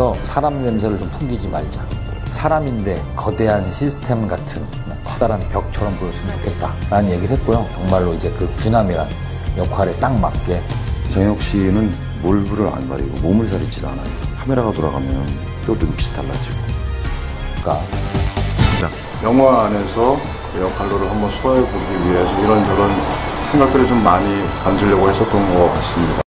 하면서 사람 냄새를 좀 풍기지 말자. 사람인데 거대한 시스템 같은 커다란 벽처럼 보였으면 좋겠다. 라는 얘기를 했고요. 정말로 이제 그 귀남이란 역할에 딱 맞게 정혁 씨는 물불을 안 가리고 몸을 사리질 않아요. 카메라가 돌아가면 또 눈빛이 달라지고. 그러니까 영화 안에서 그 역할로를 한번 소화해 보기 위해서 이런저런 생각들을 좀 많이 던지려고 했었던 것 같습니다.